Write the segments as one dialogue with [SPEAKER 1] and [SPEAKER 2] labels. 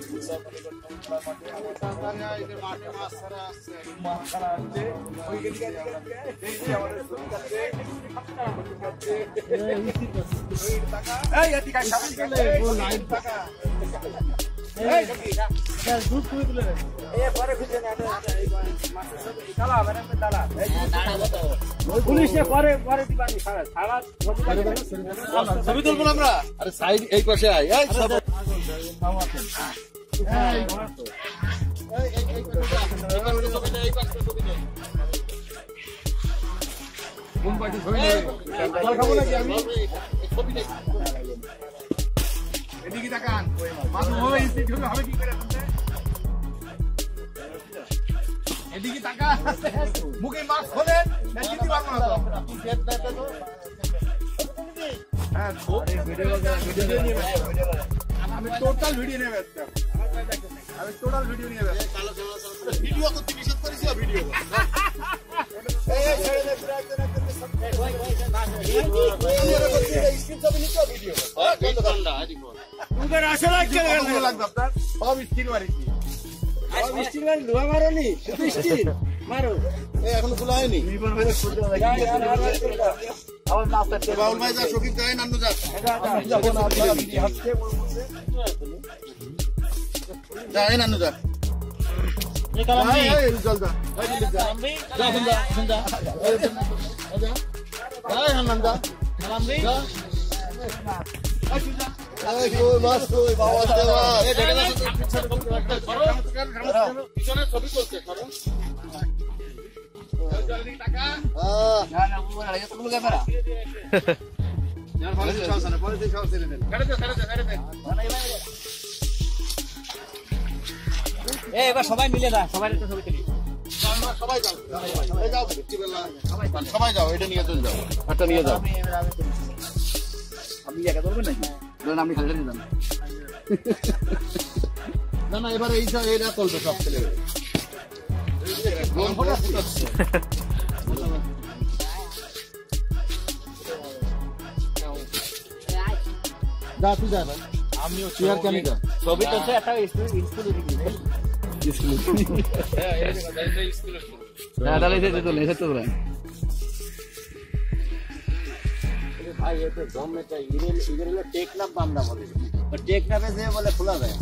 [SPEAKER 1] পুলিশে পরে
[SPEAKER 2] ছবি তুলবো আমরা আরে সাইড এই পাশে আয় এই সব কোন এদিকে তাকান। হবে ইনস্টিট হবে হবে কি করে এদিকে তাকান। মুখে মাস্ক খোলেন না পারব না তো হ্যাঁ আমি টোটাল ভিডিও নিয়ে ব্যস্ত। আমি টোটাল ভিডিও নিয়ে ভিডিও করতে নিষেধ করেছি ভিডিও
[SPEAKER 1] তোমাদের আসলে কে
[SPEAKER 2] লাগবে? আপনার? সব স্ক্রিন মারিছি
[SPEAKER 1] বৃষ্টির মানে ধোয়া মারোনি বৃষ্টির মারো।
[SPEAKER 2] এখনও খোলা হয়নি? বাউল ভাই যা শফিক যায় নান্নু যা। যা। এই নান্নু যা যা
[SPEAKER 1] এবার সবাই মিলে না সবাই একটা ছবি তুলি
[SPEAKER 2] সবাই যাও। এই যাও সবাই যাও এটা নিয়ে চলে যাও একটা নিয়ে যাও
[SPEAKER 1] আপনি একা করবেন নাকি ধরুন আপনি খালি নিলাম
[SPEAKER 2] না না এবার এই এটা চলবে সব ছেলে যা তুই যা ভাই
[SPEAKER 1] আমিও
[SPEAKER 2] আর কেন যা
[SPEAKER 1] ছবি তো একটা স্কুল স্কুল হ্যাঁ তাহলে এসে তো এসে তো
[SPEAKER 3] ভাই এতে গভর্নমেন্টটা ইরেল ইরেল টেকনাফ বান্দা বলে। তো টেকনাফে যে বলে খোলা যায়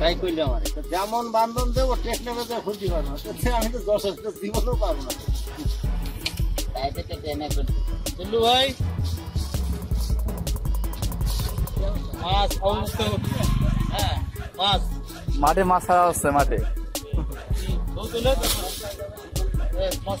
[SPEAKER 3] তাই কইলে আমার। তো যেমন বান্ধন দেবো টেকনাফে যে খুঁজি পারব আমি তো হাজার জীবনও পারব না। চলু ভাই। মাছ অবস্থ হ্যাঁ মাছ।
[SPEAKER 1] মাঠে মাছ ছাড়া হচ্ছে মাঠে।
[SPEAKER 3] মাছ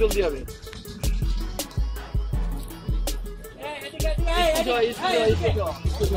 [SPEAKER 1] জলদি হবে Isso, isso, isso, isso.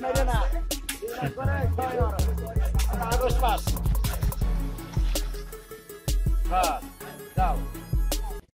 [SPEAKER 1] ছয় মাস আগস্ট মাস হ্যাঁ যাও